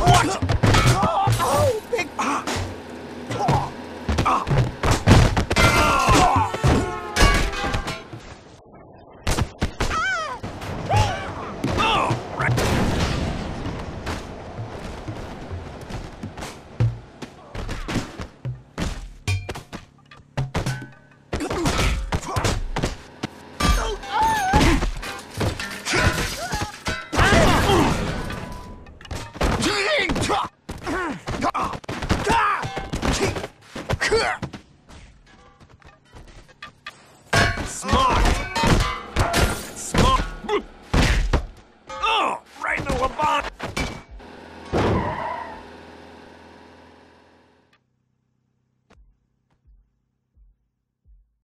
What? Smart!